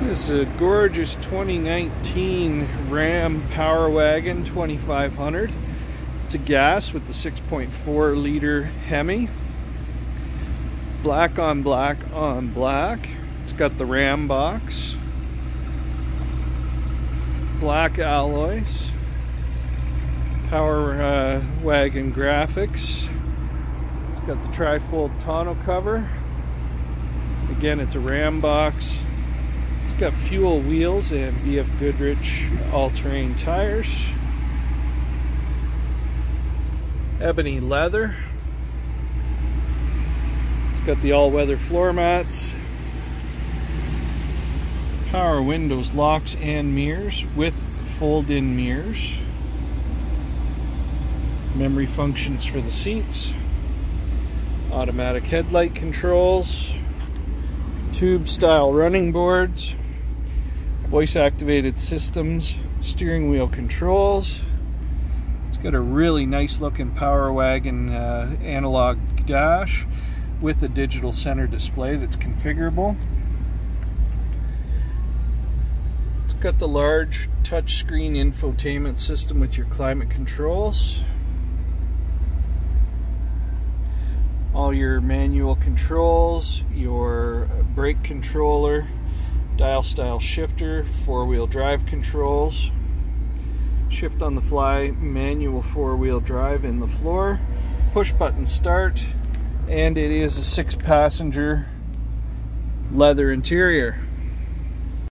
This is a gorgeous 2019 Ram Power Wagon 2500. It's a gas with the 6.4 liter Hemi. Black on black on black. It's got the Ram box. Black alloys. Power uh, Wagon graphics. It's got the trifold tonneau cover. Again, it's a Ram box got fuel wheels and BF Goodrich all-terrain tires. Ebony leather. It's got the all-weather floor mats. Power windows, locks, and mirrors with fold-in mirrors. Memory functions for the seats. Automatic headlight controls. Tube style running boards voice activated systems, steering wheel controls. It's got a really nice looking Power Wagon uh, analog dash with a digital center display that's configurable. It's got the large touchscreen infotainment system with your climate controls. All your manual controls, your brake controller, dial style shifter, four wheel drive controls, shift on the fly, manual four wheel drive in the floor, push button start, and it is a six passenger leather interior.